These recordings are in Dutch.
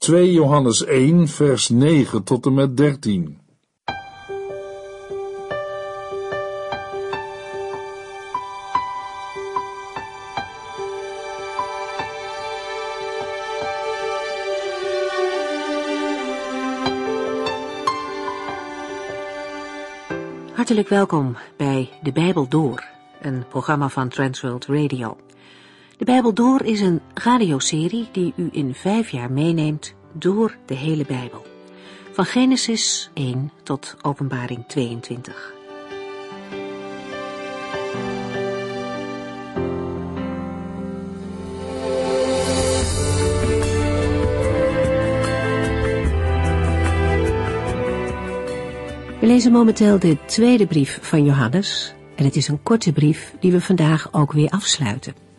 2 Johannes 1, vers 9 tot en met 13. Hartelijk welkom bij De Bijbel Door, een programma van Transworld Radio. De Bijbel Door is een radioserie die u in vijf jaar meeneemt door de hele Bijbel. Van Genesis 1 tot Openbaring 22. We lezen momenteel de tweede brief van Johannes en het is een korte brief die we vandaag ook weer afsluiten.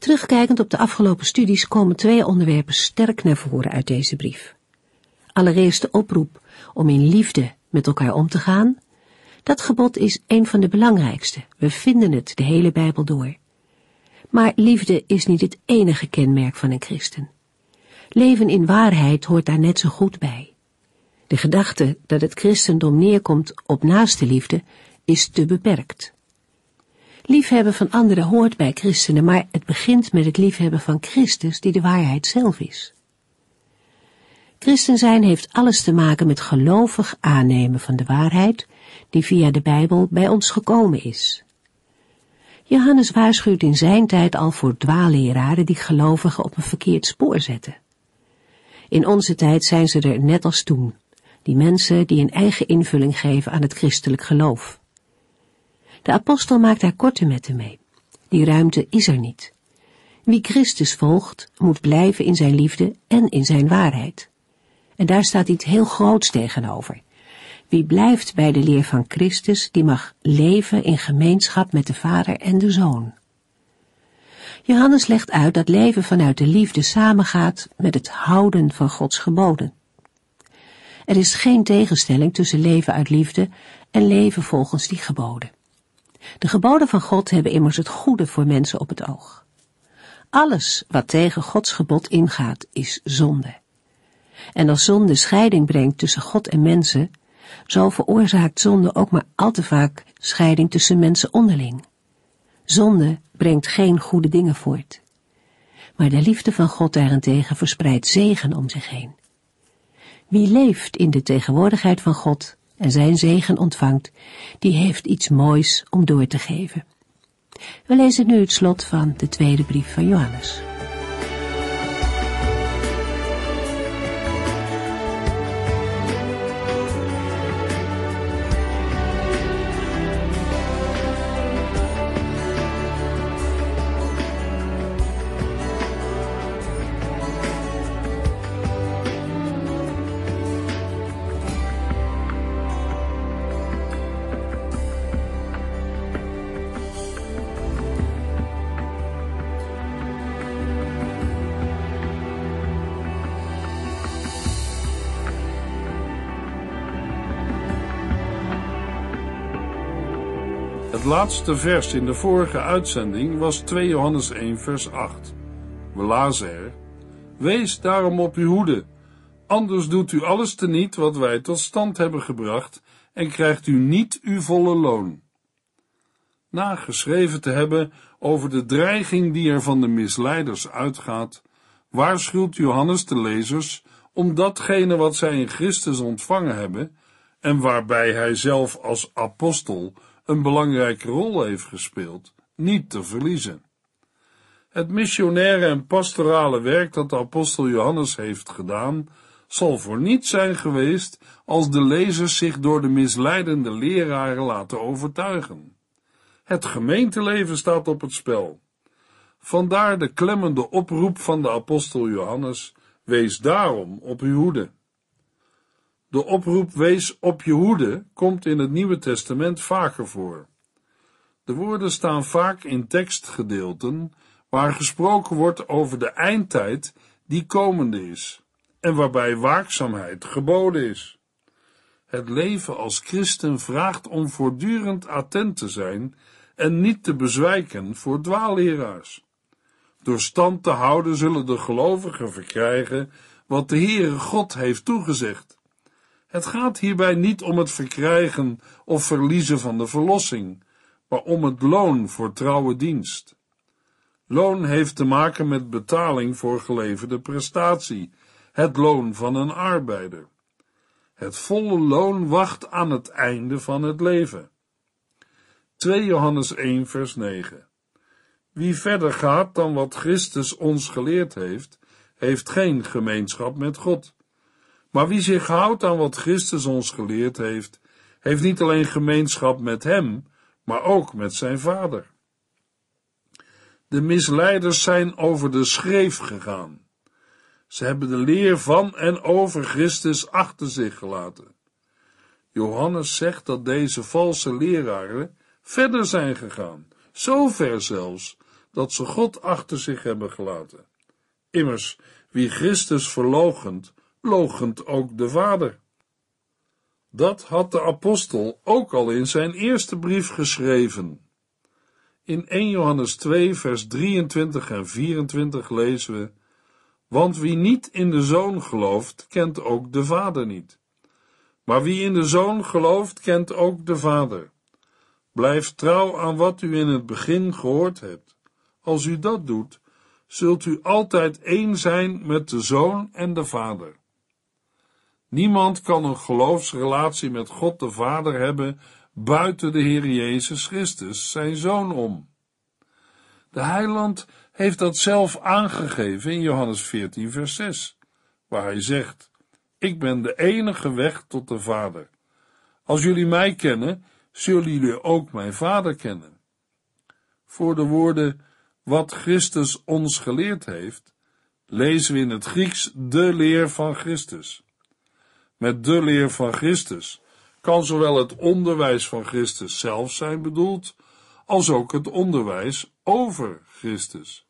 Terugkijkend op de afgelopen studies komen twee onderwerpen sterk naar voren uit deze brief. Allereerst de oproep om in liefde met elkaar om te gaan. Dat gebod is een van de belangrijkste. We vinden het de hele Bijbel door. Maar liefde is niet het enige kenmerk van een christen. Leven in waarheid hoort daar net zo goed bij. De gedachte dat het christendom neerkomt op naaste liefde is te beperkt. Liefhebben van anderen hoort bij christenen, maar het begint met het liefhebben van Christus, die de waarheid zelf is. Christen zijn heeft alles te maken met gelovig aannemen van de waarheid, die via de Bijbel bij ons gekomen is. Johannes waarschuwt in zijn tijd al voor dwaalleraren die gelovigen op een verkeerd spoor zetten. In onze tijd zijn ze er net als toen, die mensen die een eigen invulling geven aan het christelijk geloof. De apostel maakt daar korte metten mee. Die ruimte is er niet. Wie Christus volgt, moet blijven in zijn liefde en in zijn waarheid. En daar staat iets heel groots tegenover. Wie blijft bij de leer van Christus, die mag leven in gemeenschap met de Vader en de Zoon. Johannes legt uit dat leven vanuit de liefde samengaat met het houden van Gods geboden. Er is geen tegenstelling tussen leven uit liefde en leven volgens die geboden. De geboden van God hebben immers het goede voor mensen op het oog. Alles wat tegen Gods gebod ingaat, is zonde. En als zonde scheiding brengt tussen God en mensen, zo veroorzaakt zonde ook maar al te vaak scheiding tussen mensen onderling. Zonde brengt geen goede dingen voort. Maar de liefde van God daarentegen verspreidt zegen om zich heen. Wie leeft in de tegenwoordigheid van God, en zijn zegen ontvangt, die heeft iets moois om door te geven. We lezen nu het slot van de tweede brief van Johannes. Laatste vers in de vorige uitzending was 2 Johannes 1 vers 8. We lazen er, Wees daarom op uw hoede, anders doet u alles teniet wat wij tot stand hebben gebracht en krijgt u niet uw volle loon. Na geschreven te hebben over de dreiging die er van de misleiders uitgaat, waarschuwt Johannes de lezers om datgene wat zij in Christus ontvangen hebben en waarbij hij zelf als apostel een belangrijke rol heeft gespeeld, niet te verliezen. Het missionaire en pastorale werk dat de apostel Johannes heeft gedaan, zal voor niets zijn geweest als de lezers zich door de misleidende leraren laten overtuigen. Het gemeenteleven staat op het spel. Vandaar de klemmende oproep van de apostel Johannes: wees daarom op uw hoede. De oproep wees op je hoede komt in het Nieuwe Testament vaker voor. De woorden staan vaak in tekstgedeelten waar gesproken wordt over de eindtijd die komende is en waarbij waakzaamheid geboden is. Het leven als christen vraagt om voortdurend attent te zijn en niet te bezwijken voor dwaalleraars. Door stand te houden zullen de gelovigen verkrijgen wat de Heere God heeft toegezegd. Het gaat hierbij niet om het verkrijgen of verliezen van de verlossing, maar om het loon voor trouwe dienst. Loon heeft te maken met betaling voor geleverde prestatie, het loon van een arbeider. Het volle loon wacht aan het einde van het leven. 2 Johannes 1 vers 9 Wie verder gaat dan wat Christus ons geleerd heeft, heeft geen gemeenschap met God. Maar wie zich houdt aan wat Christus ons geleerd heeft, heeft niet alleen gemeenschap met Hem, maar ook met zijn Vader. De misleiders zijn over de schreef gegaan. Ze hebben de leer van en over Christus achter zich gelaten. Johannes zegt dat deze valse leraren verder zijn gegaan, zo ver zelfs dat ze God achter zich hebben gelaten. Immers, wie Christus verlogent, logent ook de Vader. Dat had de apostel ook al in zijn eerste brief geschreven. In 1 Johannes 2, vers 23 en 24 lezen we: Want wie niet in de zoon gelooft, kent ook de Vader niet. Maar wie in de zoon gelooft, kent ook de Vader. Blijf trouw aan wat u in het begin gehoord hebt. Als u dat doet, zult u altijd één zijn met de zoon en de Vader. Niemand kan een geloofsrelatie met God de Vader hebben buiten de Heer Jezus Christus, zijn Zoon, om. De Heiland heeft dat zelf aangegeven in Johannes 14, vers 6, waar hij zegt: Ik ben de enige weg tot de Vader. Als jullie mij kennen, zullen jullie ook mijn Vader kennen. Voor de woorden wat Christus ons geleerd heeft, lezen we in het Grieks de leer van Christus. Met de leer van Christus kan zowel het onderwijs van Christus zelf zijn bedoeld, als ook het onderwijs over Christus.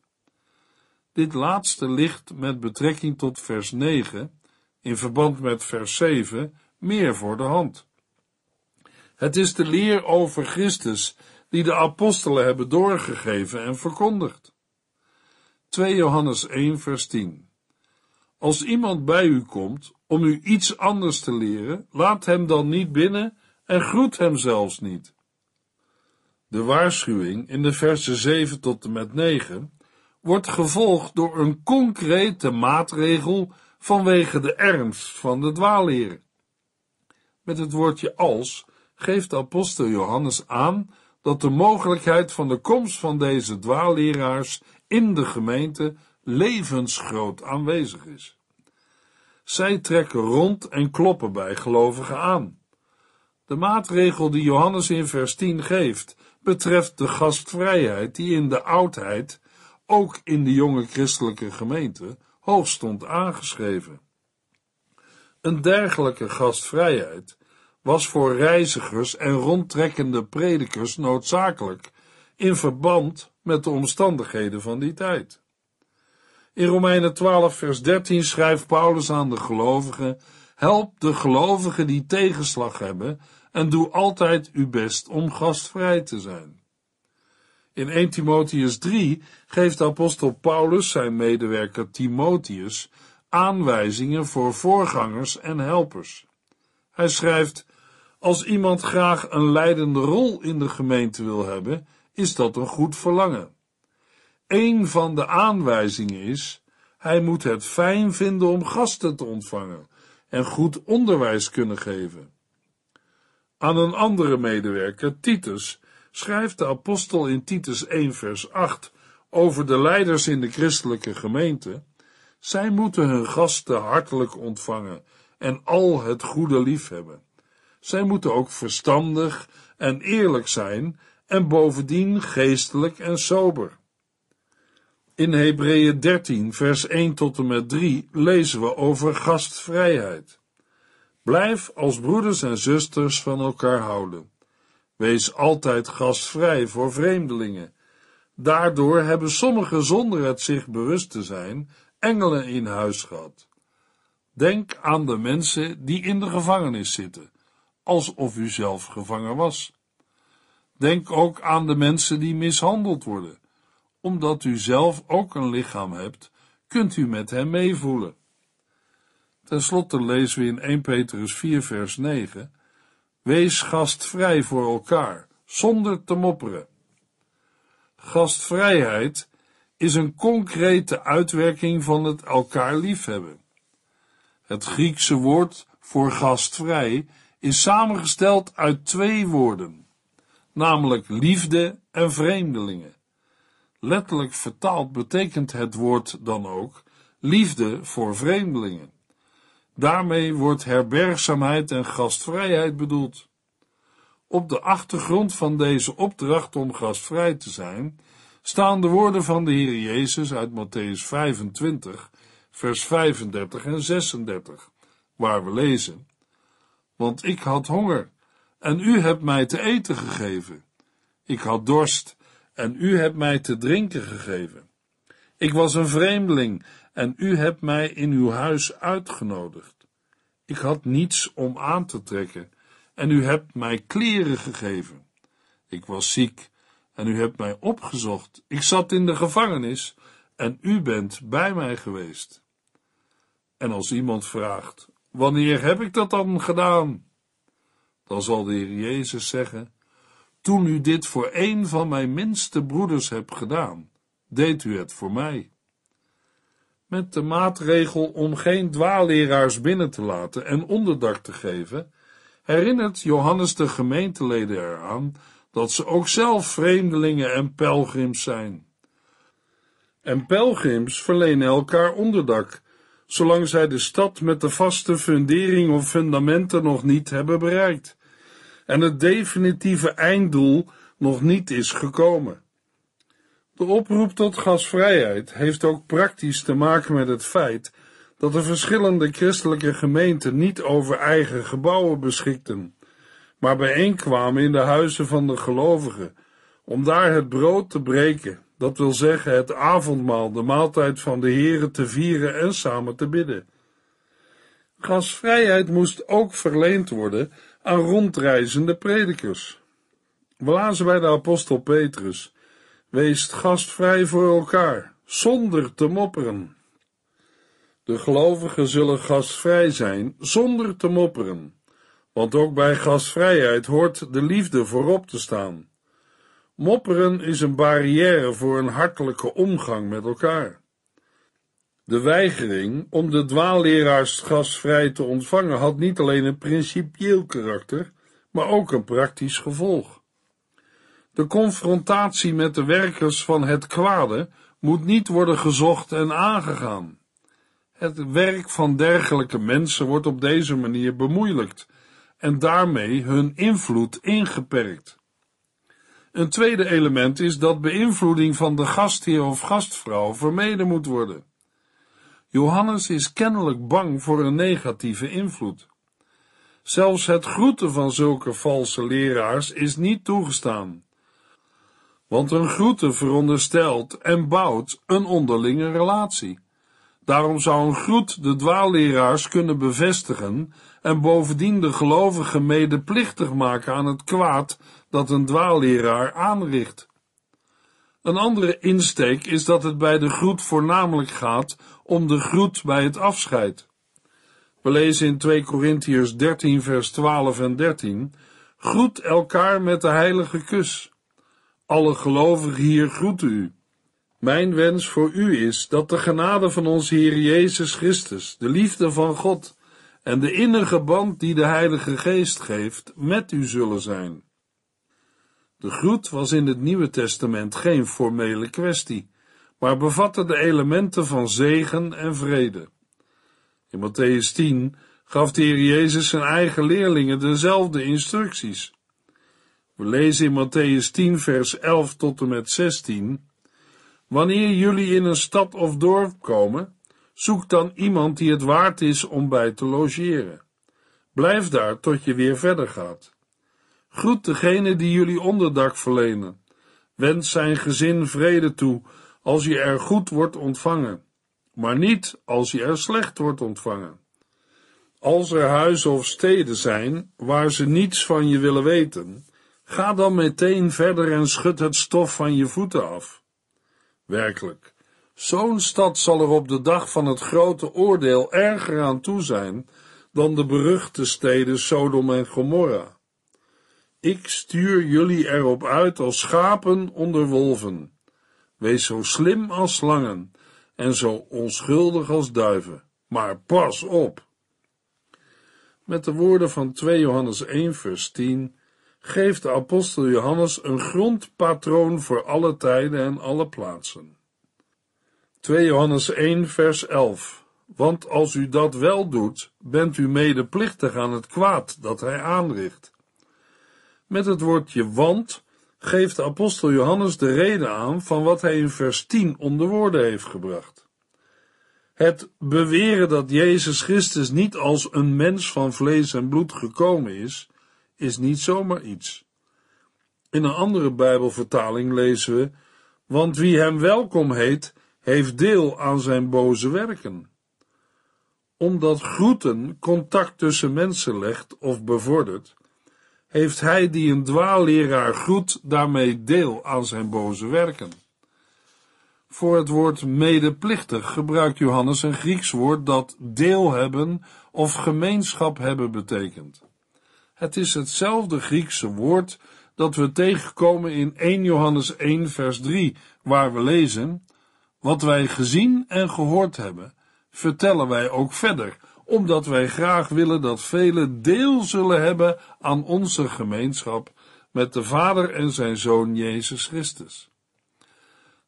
Dit laatste ligt met betrekking tot vers 9, in verband met vers 7, meer voor de hand. Het is de leer over Christus die de apostelen hebben doorgegeven en verkondigd. 2 Johannes 1 vers 10 Als iemand bij u komt om u iets anders te leren, laat hem dan niet binnen en groet hem zelfs niet. De waarschuwing in de versen 7 tot en met 9 wordt gevolgd door een concrete maatregel vanwege de ernst van de dwaalleren. Met het woordje als geeft de apostel Johannes aan dat de mogelijkheid van de komst van deze dwaalleraars in de gemeente levensgroot aanwezig is. Zij trekken rond en kloppen bij gelovigen aan. De maatregel die Johannes in vers 10 geeft, betreft de gastvrijheid die in de oudheid, ook in de jonge christelijke gemeente, hoog stond aangeschreven. Een dergelijke gastvrijheid was voor reizigers en rondtrekkende predikers noodzakelijk in verband met de omstandigheden van die tijd. In Romeinen 12, vers 13 schrijft Paulus aan de gelovigen: Help de gelovigen die tegenslag hebben en doe altijd uw best om gastvrij te zijn. In 1 Timotheus 3 geeft apostel Paulus zijn medewerker Timotheus aanwijzingen voor voorgangers en helpers. Hij schrijft: Als iemand graag een leidende rol in de gemeente wil hebben, is dat een goed verlangen. Een van de aanwijzingen is: hij moet het fijn vinden om gasten te ontvangen en goed onderwijs kunnen geven. Aan een andere medewerker, Titus, schrijft de apostel in Titus 1 vers 8 over de leiders in de christelijke gemeente. Zij moeten hun gasten hartelijk ontvangen en al het goede liefhebben. Zij moeten ook verstandig en eerlijk zijn en bovendien geestelijk en sober. In Hebreeën 13, vers 1 tot en met 3 lezen we over gastvrijheid. Blijf als broeders en zusters van elkaar houden. Wees altijd gastvrij voor vreemdelingen. Daardoor hebben sommigen zonder het zich bewust te zijn engelen in huis gehad. Denk aan de mensen die in de gevangenis zitten, alsof u zelf gevangen was. Denk ook aan de mensen die mishandeld worden. Omdat u zelf ook een lichaam hebt, kunt u met hen meevoelen. Ten slotte lezen we in 1 Petrus 4 vers 9, Wees gastvrij voor elkaar, zonder te mopperen. Gastvrijheid is een concrete uitwerking van het elkaar liefhebben. Het Griekse woord voor gastvrij is samengesteld uit twee woorden, namelijk liefde en vreemdelingen. Letterlijk vertaald betekent het woord dan ook liefde voor vreemdelingen. Daarmee wordt herbergzaamheid en gastvrijheid bedoeld. Op de achtergrond van deze opdracht om gastvrij te zijn, staan de woorden van de Heer Jezus uit Matthäus 25, vers 35 en 36, waar we lezen: Want ik had honger, en u hebt mij te eten gegeven. Ik had dorst, en u hebt mij te drinken gegeven. Ik was een vreemdeling, en u hebt mij in uw huis uitgenodigd. Ik had niets om aan te trekken, en u hebt mij kleren gegeven. Ik was ziek, en u hebt mij opgezocht. Ik zat in de gevangenis, en u bent bij mij geweest. En als iemand vraagt, wanneer heb ik dat dan gedaan? Dan zal de Heer Jezus zeggen, toen u dit voor een van mijn minste broeders hebt gedaan, deed u het voor mij. Met de maatregel om geen dwaalleraars binnen te laten en onderdak te geven, herinnert Johannes de gemeenteleden eraan dat ze ook zelf vreemdelingen en pelgrims zijn. En pelgrims verlenen elkaar onderdak, zolang zij de stad met de vaste fundering of fundamenten nog niet hebben bereikt en het definitieve einddoel nog niet is gekomen. De oproep tot gasvrijheid heeft ook praktisch te maken met het feit dat de verschillende christelijke gemeenten niet over eigen gebouwen beschikten, maar bijeenkwamen in de huizen van de gelovigen, om daar het brood te breken, dat wil zeggen het avondmaal, de maaltijd van de Here te vieren en samen te bidden. Gasvrijheid moest ook verleend worden aan rondreizende predikers. We lazen bij de apostel Petrus, wees gastvrij voor elkaar, zonder te mopperen. De gelovigen zullen gastvrij zijn, zonder te mopperen, want ook bij gastvrijheid hoort de liefde voorop te staan. Mopperen is een barrière voor een hartelijke omgang met elkaar. De weigering om de dwaalleraars gastvrij te ontvangen had niet alleen een principieel karakter, maar ook een praktisch gevolg. De confrontatie met de werkers van het kwade moet niet worden gezocht en aangegaan. Het werk van dergelijke mensen wordt op deze manier bemoeilijkt en daarmee hun invloed ingeperkt. Een tweede element is dat beïnvloeding van de gastheer of gastvrouw vermeden moet worden. Johannes is kennelijk bang voor een negatieve invloed. Zelfs het groeten van zulke valse leraars is niet toegestaan. Want een groeten veronderstelt en bouwt een onderlinge relatie. Daarom zou een groet de dwaalleraars kunnen bevestigen en bovendien de gelovigen medeplichtig maken aan het kwaad dat een dwaalleraar aanricht. Een andere insteek is dat het bij de groet voornamelijk gaat om de groet bij het afscheid. We lezen in 2 Korintiërs 13 vers 12 en 13, groet elkaar met de heilige kus. Alle gelovigen hier groeten u. Mijn wens voor u is dat de genade van onze Heer Jezus Christus, de liefde van God en de innige band die de Heilige Geest geeft, met u zullen zijn. De groet was in het Nieuwe Testament geen formele kwestie, maar bevatte de elementen van zegen en vrede. In Matthäus 10 gaf de Heer Jezus zijn eigen leerlingen dezelfde instructies. We lezen in Matthäus 10 vers 11 tot en met 16 Wanneer jullie in een stad of dorp komen, zoek dan iemand die het waard is om bij te logeren. Blijf daar tot je weer verder gaat. Groet degene die jullie onderdak verlenen. Wens zijn gezin vrede toe als je er goed wordt ontvangen, maar niet als je er slecht wordt ontvangen. Als er huizen of steden zijn waar ze niets van je willen weten, ga dan meteen verder en schud het stof van je voeten af. Werkelijk, Zo'n stad zal er op de dag van het grote oordeel erger aan toe zijn dan de beruchte steden Sodom en Gomorra. Ik stuur jullie erop uit als schapen onder wolven. Wees zo slim als slangen en zo onschuldig als duiven. Maar pas op! Met de woorden van 2 Johannes 1 vers 10 geeft de apostel Johannes een grondpatroon voor alle tijden en alle plaatsen. 2 Johannes 1 vers 11 Want als u dat wel doet, bent u medeplichtig aan het kwaad dat hij aanricht. Met het woordje want geeft de apostel Johannes de reden aan van wat hij in vers 10 onder woorden heeft gebracht. Het beweren dat Jezus Christus niet als een mens van vlees en bloed gekomen is, is niet zomaar iets. In een andere Bijbelvertaling lezen we: Want wie hem welkom heet, heeft deel aan zijn boze werken. Omdat groeten contact tussen mensen legt of bevordert, heeft hij die een dwaalleraar groet daarmee deel aan zijn boze werken. Voor het woord medeplichtig gebruikt Johannes een Grieks woord dat deel hebben of gemeenschap hebben betekent. Het is hetzelfde Griekse woord dat we tegenkomen in 1 Johannes 1 vers 3, waar we lezen, wat wij gezien en gehoord hebben, vertellen wij ook verder, omdat wij graag willen dat velen deel zullen hebben aan onze gemeenschap met de Vader en zijn Zoon Jezus Christus.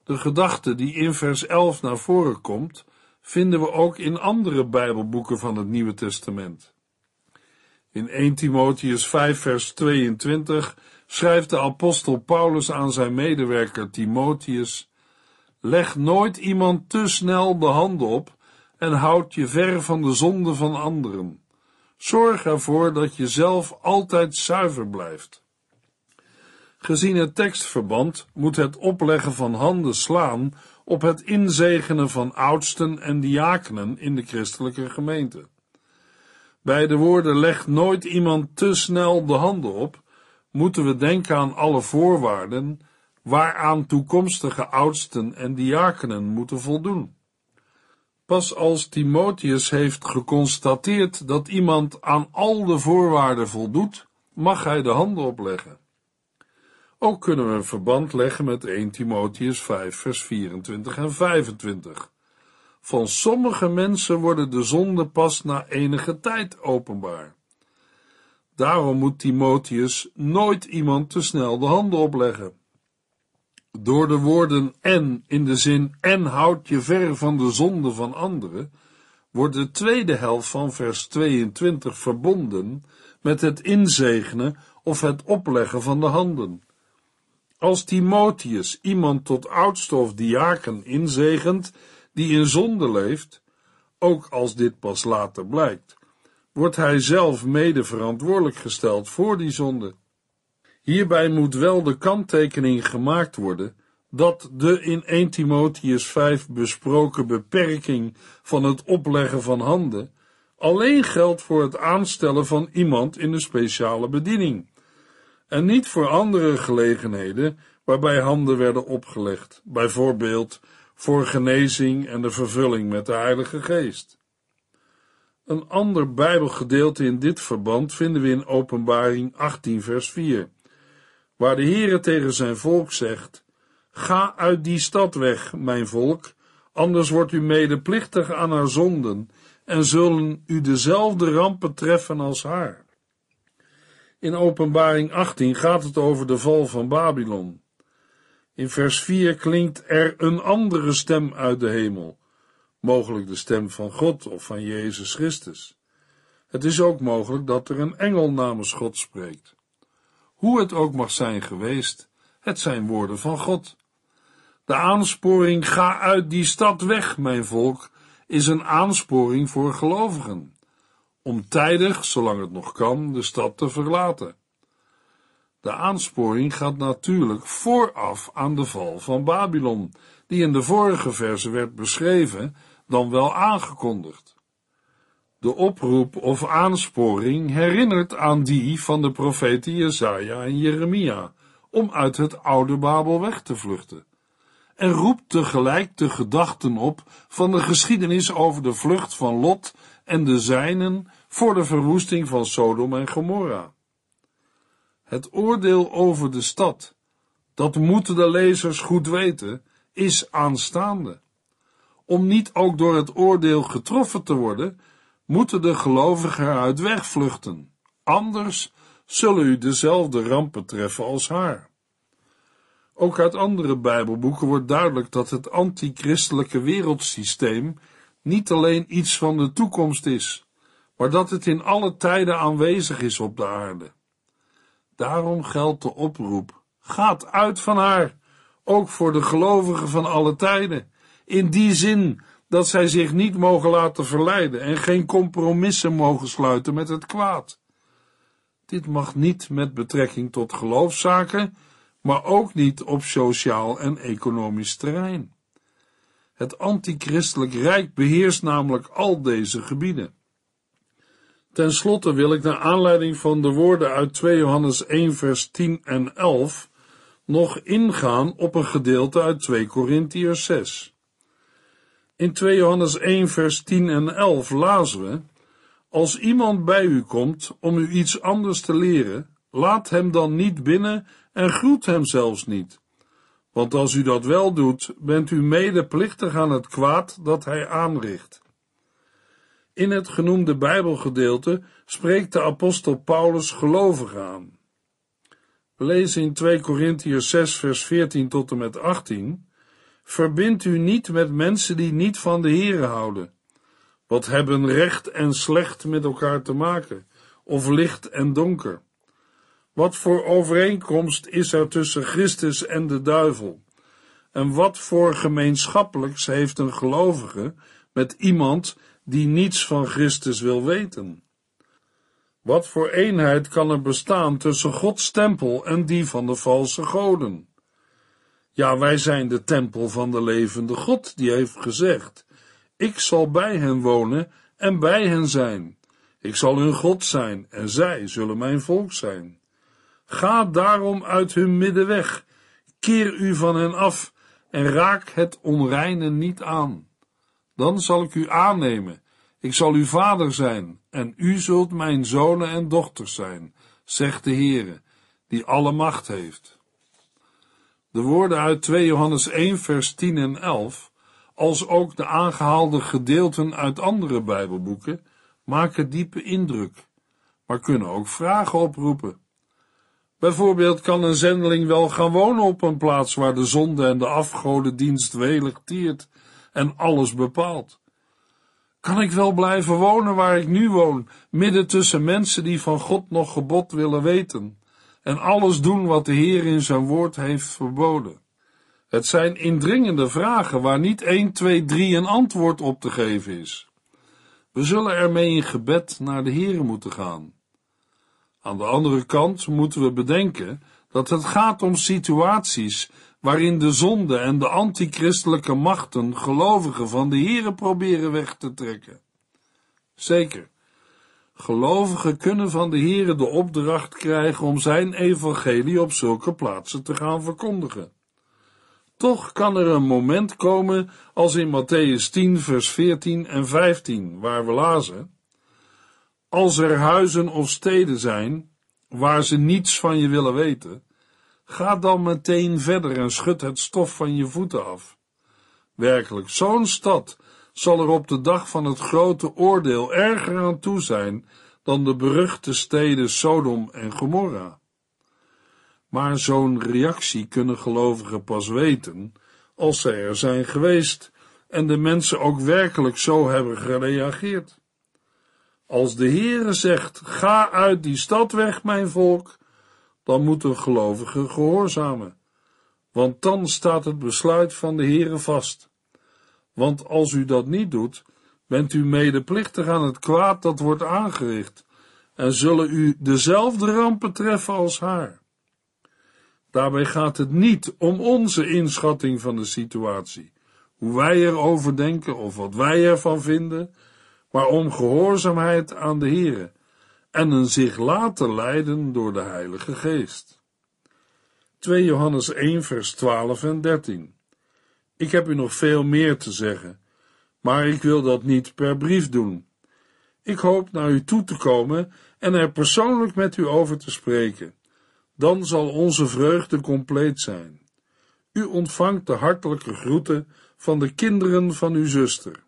De gedachte die in vers 11 naar voren komt, vinden we ook in andere Bijbelboeken van het Nieuwe Testament. In 1 Timotheus 5 vers 22 schrijft de apostel Paulus aan zijn medewerker Timotheus: Leg nooit iemand te snel de hand op en houd je ver van de zonde van anderen. Zorg ervoor dat je zelf altijd zuiver blijft. Gezien het tekstverband moet het opleggen van handen slaan op het inzegenen van oudsten en diakenen in de christelijke gemeente. Bij de woorden leg nooit iemand te snel de handen op, moeten we denken aan alle voorwaarden waaraan toekomstige oudsten en diakenen moeten voldoen. Pas als Timotheus heeft geconstateerd dat iemand aan al de voorwaarden voldoet, mag hij de handen opleggen. Ook kunnen we een verband leggen met 1 Timotheus 5, vers 24 en 25. Van sommige mensen worden de zonden pas na enige tijd openbaar. Daarom moet Timotheus nooit iemand te snel de handen opleggen. Door de woorden en in de zin en houd je ver van de zonde van anderen, wordt de tweede helft van vers 22 verbonden met het inzegenen of het opleggen van de handen. Als Timotheus iemand tot oudste of diaken inzegent die in zonde leeft, ook als dit pas later blijkt, wordt hij zelf mede verantwoordelijk gesteld voor die zonde. Hierbij moet wel de kanttekening gemaakt worden dat de in 1 Timotheus 5 besproken beperking van het opleggen van handen alleen geldt voor het aanstellen van iemand in een speciale bediening en niet voor andere gelegenheden waarbij handen werden opgelegd, bijvoorbeeld voor genezing en de vervulling met de Heilige Geest. Een ander Bijbelgedeelte in dit verband vinden we in Openbaring 18, vers 4, waar de Heere tegen zijn volk zegt: Ga uit die stad weg, mijn volk, anders wordt u medeplichtig aan haar zonden en zullen u dezelfde rampen treffen als haar. In Openbaring 18 gaat het over de val van Babylon. In vers 4 klinkt er een andere stem uit de hemel, mogelijk de stem van God of van Jezus Christus. Het is ook mogelijk dat er een engel namens God spreekt. Hoe het ook mag zijn geweest, het zijn woorden van God. De aansporing ga uit die stad weg, mijn volk, is een aansporing voor gelovigen om tijdig, zolang het nog kan, de stad te verlaten. De aansporing gaat natuurlijk vooraf aan de val van Babylon, die in de vorige verse werd beschreven, dan wel aangekondigd. De oproep of aansporing herinnert aan die van de profeten Jesaja en Jeremia om uit het oude Babel weg te vluchten. en roept tegelijk de gedachten op van de geschiedenis over de vlucht van Lot en de zijnen voor de verwoesting van Sodom en Gomorra. Het oordeel over de stad, dat moeten de lezers goed weten, is aanstaande. Om niet ook door het oordeel getroffen te worden, moeten de gelovigen eruit wegvluchten. Anders zullen u dezelfde rampen treffen als haar. Ook uit andere Bijbelboeken wordt duidelijk dat het antichristelijke wereldsysteem niet alleen iets van de toekomst is, maar dat het in alle tijden aanwezig is op de aarde. Daarom geldt de oproep: gaat uit van haar, ook voor de gelovigen van alle tijden, in die zin dat zij zich niet mogen laten verleiden en geen compromissen mogen sluiten met het kwaad. Dit mag niet met betrekking tot geloofszaken, maar ook niet op sociaal en economisch terrein. Het antichristelijk rijk beheerst namelijk al deze gebieden. Ten slotte wil ik naar aanleiding van de woorden uit 2 Johannes 1 vers 10 en 11 nog ingaan op een gedeelte uit 2 Korintiërs 6. In 2 Johannes 1 vers 10 en 11 lazen we, als iemand bij u komt om u iets anders te leren, laat hem dan niet binnen en groet hem zelfs niet. Want als u dat wel doet, bent u medeplichtig aan het kwaad dat hij aanricht. In het genoemde Bijbelgedeelte spreekt de apostel Paulus gelovigen aan. We lezen in 2 Korintiërs 6 vers 14 tot en met 18 Verbind u niet met mensen die niet van de Here houden. Wat hebben recht en slecht met elkaar te maken, of licht en donker? Wat voor overeenkomst is er tussen Christus en de duivel? En wat voor gemeenschappelijks heeft een gelovige met iemand die niets van Christus wil weten? Wat voor eenheid kan er bestaan tussen Gods tempel en die van de valse goden? Ja, wij zijn de tempel van de levende God, die heeft gezegd: Ik zal bij hen wonen en bij hen zijn. Ik zal hun God zijn en zij zullen mijn volk zijn. Ga daarom uit hun midden weg, keer u van hen af en raak het onreine niet aan. Dan zal ik u aannemen, ik zal uw vader zijn en u zult mijn zonen en dochters zijn, zegt de Heere, die alle macht heeft. De woorden uit 2 Johannes 1 vers 10 en 11, als ook de aangehaalde gedeelten uit andere Bijbelboeken, maken diepe indruk, maar kunnen ook vragen oproepen. Bijvoorbeeld kan een zendeling wel gaan wonen op een plaats waar de zonde en de afgodendienst welig tiert en alles bepaalt. Kan ik wel blijven wonen waar ik nu woon, midden tussen mensen die van God nog gebod willen weten en alles doen wat de Heer in zijn woord heeft verboden? Het zijn indringende vragen waar niet 1, 2, 3 een antwoord op te geven is. We zullen ermee in gebed naar de Heer moeten gaan. Aan de andere kant moeten we bedenken dat het gaat om situaties waarin de zonde en de antichristelijke machten gelovigen van de Here proberen weg te trekken. Zeker, gelovigen kunnen van de Here de opdracht krijgen om zijn evangelie op zulke plaatsen te gaan verkondigen. Toch kan er een moment komen als in Matthäus 10 vers 14 en 15, waar we lazen, als er huizen of steden zijn waar ze niets van je willen weten, ga dan meteen verder en schud het stof van je voeten af. Werkelijk, zo'n stad zal er op de dag van het grote oordeel erger aan toe zijn dan de beruchte steden Sodom en Gomorra. Maar zo'n reactie kunnen gelovigen pas weten als zij er zijn geweest en de mensen ook werkelijk zo hebben gereageerd. Als de Heere zegt, ga uit die stad weg, mijn volk, dan moeten gelovigen gehoorzamen, want dan staat het besluit van de Heere vast. Want als u dat niet doet, bent u medeplichtig aan het kwaad dat wordt aangericht, en zullen u dezelfde rampen treffen als haar. Daarbij gaat het niet om onze inschatting van de situatie, hoe wij erover denken of wat wij ervan vinden, maar om gehoorzaamheid aan de Heere en een zich laten leiden door de Heilige Geest. 2 Johannes 1 vers 12 en 13 Ik heb u nog veel meer te zeggen, maar ik wil dat niet per brief doen. Ik hoop naar u toe te komen en er persoonlijk met u over te spreken. Dan zal onze vreugde compleet zijn. U ontvangt de hartelijke groeten van de kinderen van uw zuster.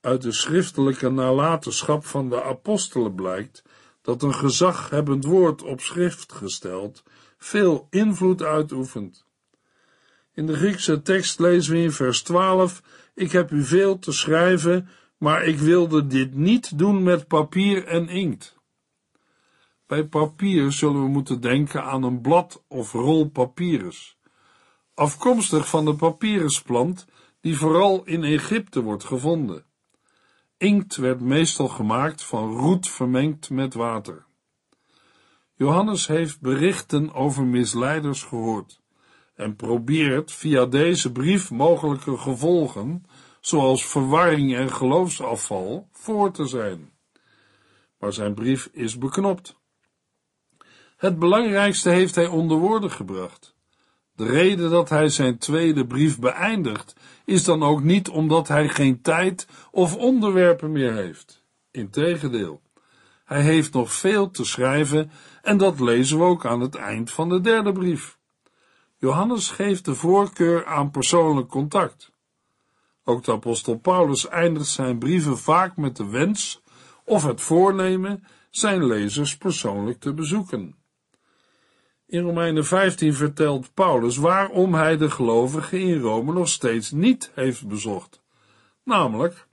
Uit de schriftelijke nalatenschap van de apostelen blijkt dat een gezaghebbend woord op schrift gesteld veel invloed uitoefent. In de Griekse tekst lezen we in vers 12: Ik heb u veel te schrijven, maar ik wilde dit niet doen met papier en inkt. Bij papier zullen we moeten denken aan een blad of rol papyrus, afkomstig van de papyrusplant die vooral in Egypte wordt gevonden. Inkt werd meestal gemaakt van roet vermengd met water. Johannes heeft berichten over misleiders gehoord en probeert via deze brief mogelijke gevolgen, zoals verwarring en geloofsafval, voor te zijn. Maar zijn brief is beknopt. Het belangrijkste heeft hij onder woorden gebracht. De reden dat hij zijn tweede brief beëindigt, is dan ook niet omdat hij geen tijd of onderwerpen meer heeft. Integendeel, hij heeft nog veel te schrijven en dat lezen we ook aan het eind van de derde brief. Johannes geeft de voorkeur aan persoonlijk contact. Ook de apostel Paulus eindigt zijn brieven vaak met de wens of het voornemen zijn lezers persoonlijk te bezoeken. In Romeinen 15 vertelt Paulus waarom hij de gelovigen in Rome nog steeds niet heeft bezocht. Namelijk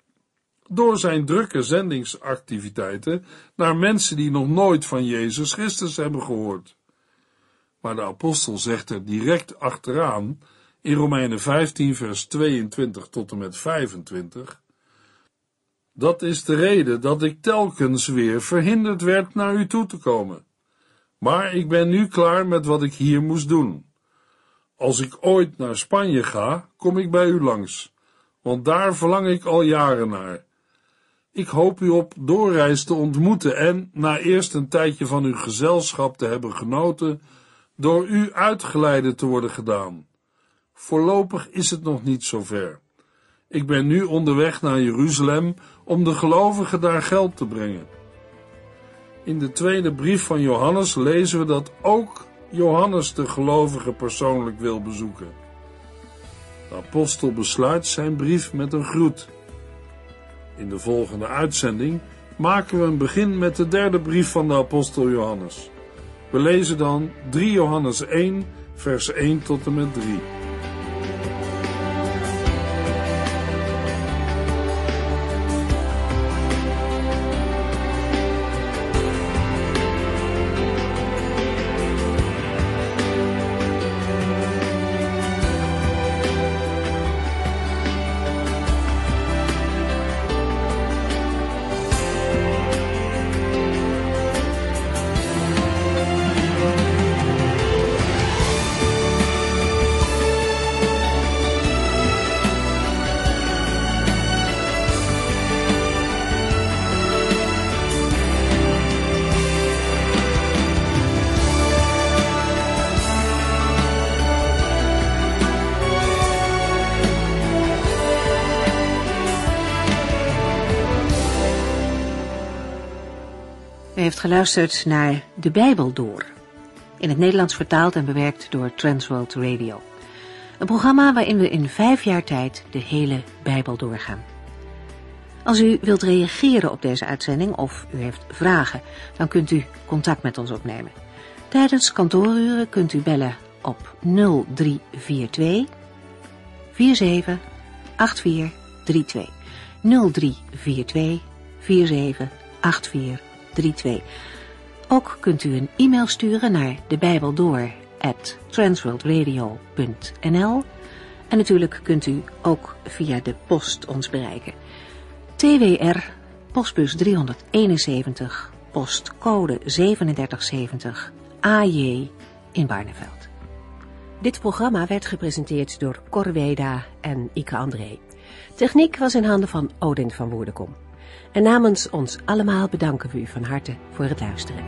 door zijn drukke zendingsactiviteiten naar mensen die nog nooit van Jezus Christus hebben gehoord. Maar de apostel zegt er direct achteraan, in Romeinen 15 vers 22 tot en met 25, dat is de reden dat ik telkens weer verhinderd werd naar u toe te komen. Maar ik ben nu klaar met wat ik hier moest doen. Als ik ooit naar Spanje ga, kom ik bij u langs, want daar verlang ik al jaren naar. Ik hoop u op doorreis te ontmoeten en, na eerst een tijdje van uw gezelschap te hebben genoten, door u uitgeleide te worden gedaan. Voorlopig is het nog niet zover. Ik ben nu onderweg naar Jeruzalem om de gelovigen daar geld te brengen. In de tweede brief van Johannes lezen we dat ook Johannes de gelovigen persoonlijk wil bezoeken. De apostel besluit zijn brief met een groet. In de volgende uitzending maken we een begin met de derde brief van de apostel Johannes. We lezen dan 3 Johannes 1, vers 1 tot en met 3. Heeft geluisterd naar De Bijbel Door. In het Nederlands vertaald en bewerkt door Transworld Radio. Een programma waarin we in vijf jaar tijd de hele Bijbel doorgaan. Als u wilt reageren op deze uitzending of u heeft vragen, dan kunt u contact met ons opnemen. Tijdens kantooruren kunt u bellen op 0342 47 8432. 0342 47 8432. 32. Ook kunt u een e-mail sturen naar de Bijbel door transworldradio.nl en natuurlijk kunt u ook via de post ons bereiken. TWR, postbus 371, postcode 3770, AJ in Barneveld. Dit programma werd gepresenteerd door Corweda en Ike André. Techniek was in handen van Odin van Woerdenkom. En namens ons allemaal bedanken we u van harte voor het luisteren.